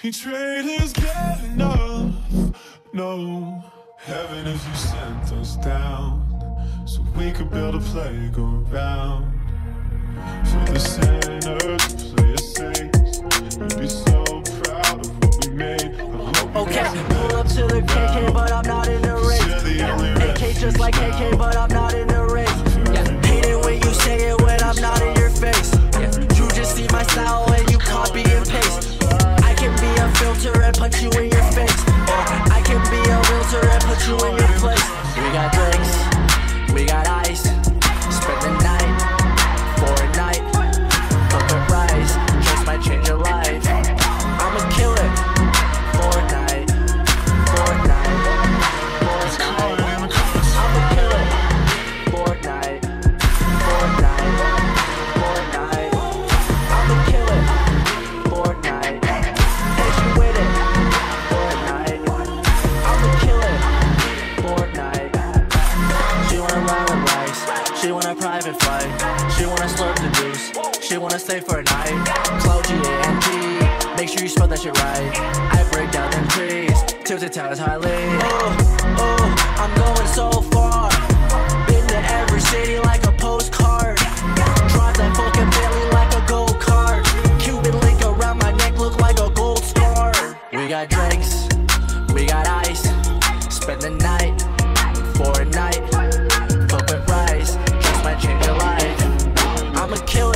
He traded get enough, no Heaven if you sent us down So we could build a play, go around. Pull up to the KK, but I'm not in the race. AK just like KK, but I'm not a private flight. She wanna slurp the juice. She wanna stay for a night. Cloud G A N G. Make sure you spell that shit right. I break down them trees. Tilted towers highly. Oh, oh, I'm going so far. Been to every city like a postcard. Drive that fucking Bentley like a gold card. Cuban link around my neck look like a gold star. We got drinks, we got ice. Spend the night kill